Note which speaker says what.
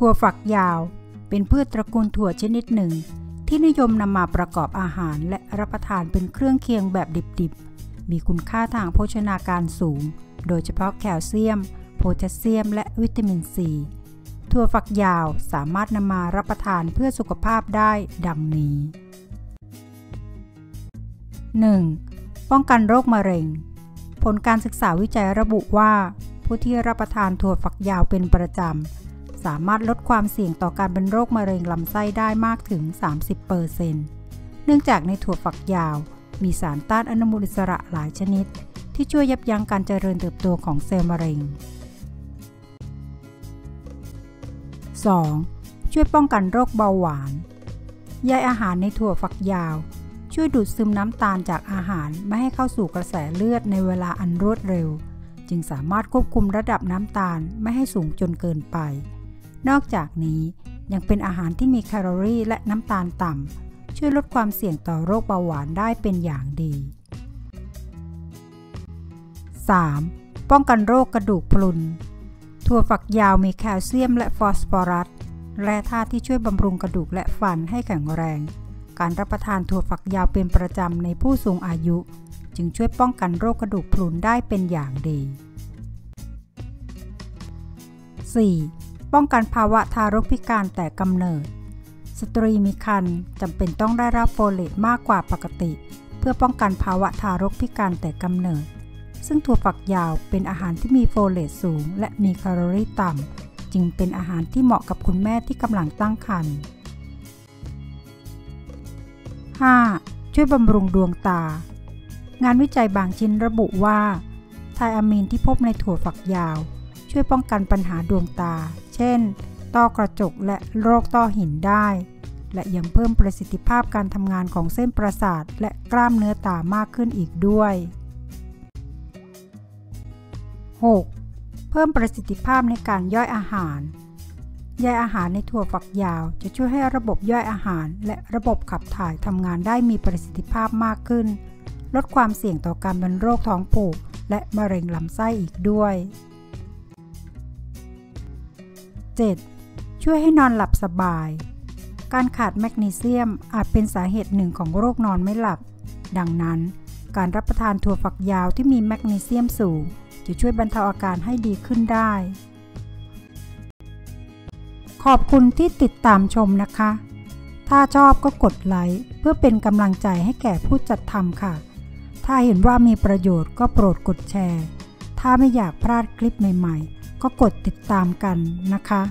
Speaker 1: ถั่วฝักยาว เป็นพืชตระกูลถั่วชนิดหนึ่ง ที่นิยมนำมาประกอบอาหารและรับประทานเป็นเครื่องเคียงแบบดิบๆ มีคุณค่าทางโภชนาการสูง โดยเฉพาะแคลเซียม โพแทสเซียม และวิตามินซีถั่วฝักยาวสามารถนำมารับประทานเพื่อสุขภาพได้ดังนี้ 1. ป้องกันโรคมะเร็ง ผลการศึกษาวิจัยระบุว่า ผู้ที่รับประทานถั่วฝักยาวเป็นประจำ สามารถลดความเสี่ยงต่อการเป็นโรคมะเร็งลำไส้ได้มากถึง 30%เนื่องจากในถั่วฝักยาว มีสารต้านอนุมูลอิสระหลายชนิด ที่ช่วยยับยั้งการเจริญเติบโตของเซลล์มะเร็ง 2. ช่วยป้องกันโรคเบาหวาน ใยอาหารในถั่วฝักยาว ช่วยดูดซึมน้ำตาลจากอาหารไม่ให้เข้าสู่กระแสเลือดในเวลาอันรวดเร็ว จึงสามารถควบคุมระดับน้ำตาลไม่ให้สูงจนเกินไป นอกจากนี้ยังเป็นอาหารที่มีแคลอรี่และน้ำตาลต่ำ ช่วยลดความเสี่ยงต่อโรคเบาหวานได้เป็นอย่างดี 3. ป้องกันโรคกระดูกพรุน ถั่วฝักยาวมีแคลเซียมและฟอสฟอรัส แร่ธาตุที่ช่วยบำรุงกระดูกและฟันให้แข็งแรง การรับประทานถั่วฝักยาวเป็นประจำในผู้สูงอายุ จึงช่วยป้องกันโรคกระดูกพรุนได้เป็นอย่างดี 4. ป้องกันภาวะทารกพิการแต่กำเนิด สตรีมีครรภ์จำเป็นต้องได้รับโฟเลตมากกว่าปกติ เพื่อป้องกันภาวะทารกพิการแต่กำเนิด ซึ่งถั่วฝักยาวเป็นอาหารที่มีโฟเลตสูง และมีแคลอรี่ต่ำ จึงเป็นอาหารที่เหมาะกับคุณแม่ที่กำลังตั้งครรภ์ 5. ช่วยบำรุงดวงตา งานวิจัยบางชิ้นระบุว่าไทอะมีนที่พบในถั่วฝักยาว ช่วยป้องกันปัญหาดวงตา เช่น ต้อกระจกและโรคต้อหินได้ และยังเพิ่มประสิทธิภาพการทำงานของเส้นประสาท และกล้ามเนื้อตามากขึ้นอีกด้วย 6. เพิ่มประสิทธิภาพในการย่อยอาหาร ใยอาหารในถั่วฝักยาวจะช่วยให้ระบบย่อยอาหาร และระบบขับถ่ายทำงานได้มีประสิทธิภาพมากขึ้น ลดความเสี่ยงต่อการเป็นโรคท้องผูกและมะเร็งลำไส้อีกด้วย 7. ช่วยให้นอนหลับสบาย การขาดแมกนีเซียมอาจเป็นสาเหตุหนึ่งของโรคนอนไม่หลับ ดังนั้น การรับประทานถั่วฝักยาวที่มีแมกนีเซียมสูง จะช่วยบรรเทาอาการให้ดีขึ้นได้ ขอบคุณที่ติดตามชมนะคะ ถ้าชอบก็กดไลค์เพื่อเป็นกำลังใจให้แก่ผู้จัดทำค่ะ ถ้าเห็นว่ามีประโยชน์ก็โปรดกดแชร์ ถ้าไม่อยากพลาดคลิปใหม่ ๆ ก็กดติดตามกันนะคะ